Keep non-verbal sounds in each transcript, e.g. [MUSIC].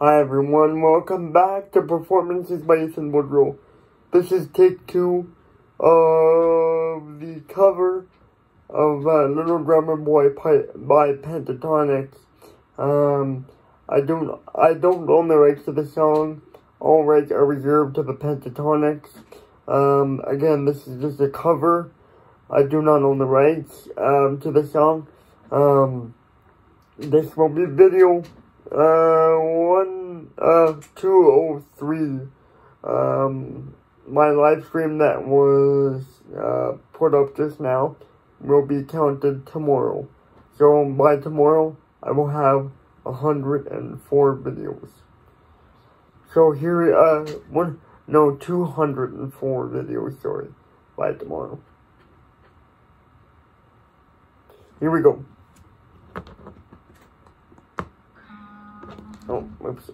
Hi everyone, welcome back to Performances by Ethan Boudreau. This is take two of the cover of uh, Little Drummer Boy by Pentatonix. Um, I don't, I don't own the rights to the song. All rights are reserved to the Pentatonix. Um, again, this is just a cover. I do not own the rights um, to the song. Um, this will be video uh, one, uh, 203. Um, my live stream that was, uh, put up just now will be counted tomorrow. So by tomorrow, I will have a 104 videos. So here, uh, one, no, 204 videos, sorry, by tomorrow. Here we go. Oops.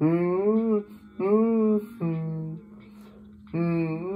Mm-hmm. Mm-hmm. Mm-hmm.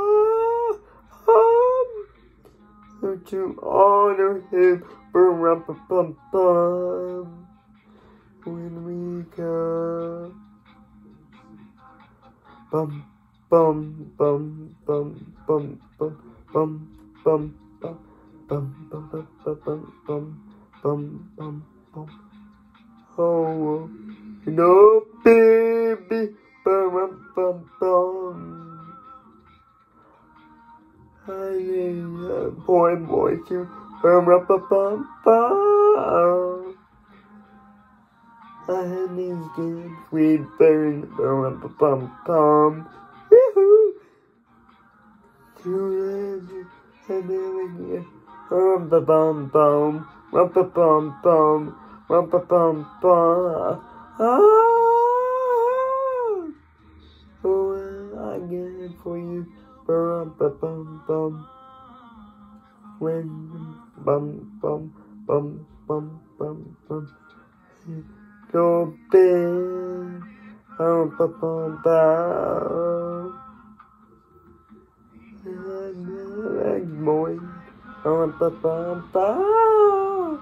bum, bum bum bum. Bum bum. To honor him, rum pa bum bum. When we come, bum bum bum bum bum bum bum bum bum bum bum bum bum bum bum bum bum. Oh, no, baby. Bum bum bum. boy, boy, too. I had these games, we burn, Bum, Woohoo! Two legends, and then Rum ba bum bum, rum ba bum bum, rum ba bum bum. Ah! Oh, I get it for you, rum ba bum bum. When bum bum bum bum bum bum. Go big. Bum bum bum bum. Boy. Bum bum bum bum.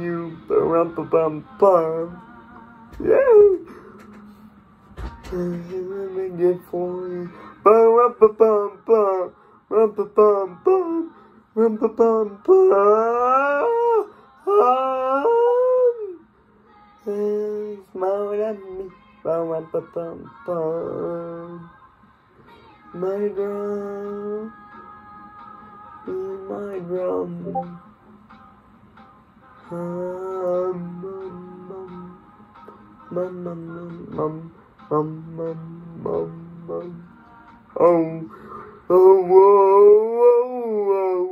You. Bum bum bum bum. Yeah. Smile at me. Bum bum bum bum. My drum. My drum. Um, mum, mum, mum, mum, mum, mum, mum. Oh, oh, whoa, oh, oh, oh, oh.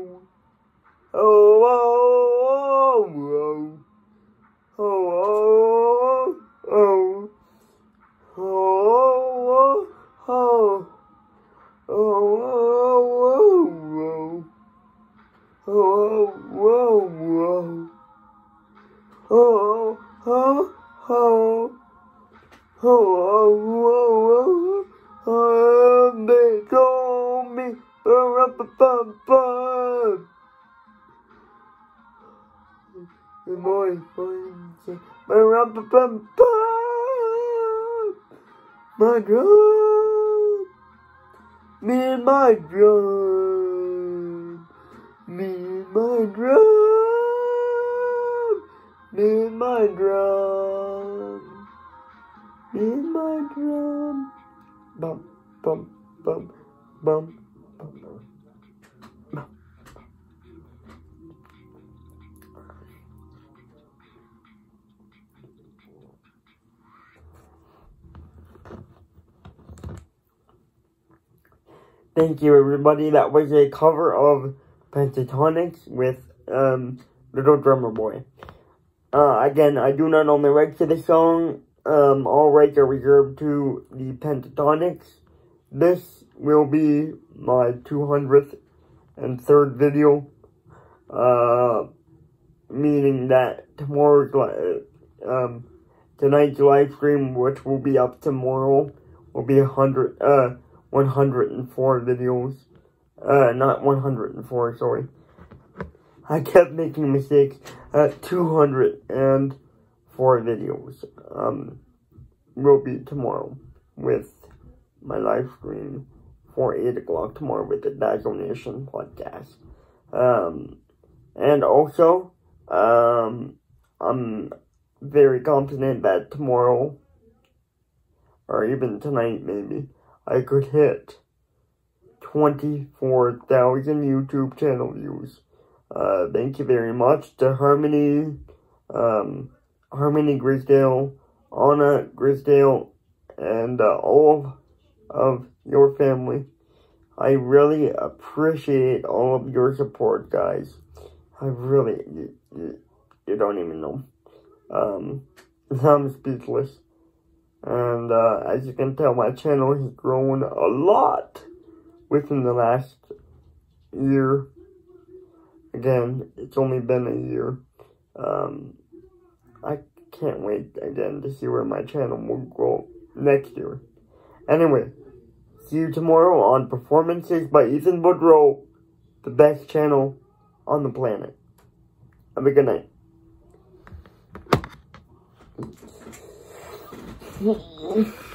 Bum, bum, bum. My drum, me and my drum, me and my drum. Me and my drum. Me and my drum. bum, bum, bum, bum. Thank you, everybody. That was a cover of Pentatonix with um, Little Drummer Boy. Uh, again, I do not own the rights to the song. Um, all rights are reserved to the Pentatonix. This will be my 200th and third video. Uh, meaning that tomorrow's, um, tonight's live stream, which will be up tomorrow, will be 100, uh, 104 videos. Uh, not 104, sorry. I kept making mistakes. Uh, 204 videos, um, will be tomorrow with my live stream for 8 o'clock tomorrow with the Dazzle Nation podcast. Um, and also, um, I'm very confident that tomorrow, or even tonight maybe, I could hit 24,000 YouTube channel views. Uh, thank you very much to Harmony, um, Harmony Grisdale, Anna Grisdale, and uh, all of your family. I really appreciate all of your support, guys. I really, you, you, you don't even know. Um, [LAUGHS] I'm speechless. And uh, as you can tell, my channel has grown a lot within the last year. Again, it's only been a year. Um, I can't wait again to see where my channel will go next year. Anyway, see you tomorrow on Performances by Ethan Boudreau, the best channel on the planet. Have a good night. Mm-hmm. [LAUGHS]